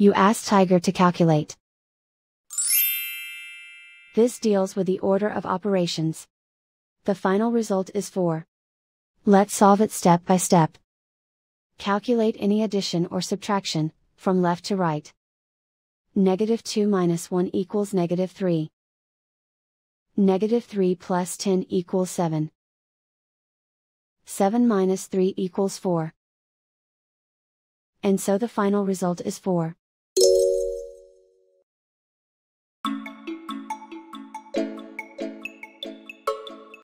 You ask Tiger to calculate. This deals with the order of operations. The final result is 4. Let's solve it step by step. Calculate any addition or subtraction, from left to right. Negative 2 minus 1 equals negative 3. Negative 3 plus 10 equals 7. 7 minus 3 equals 4. And so the final result is 4.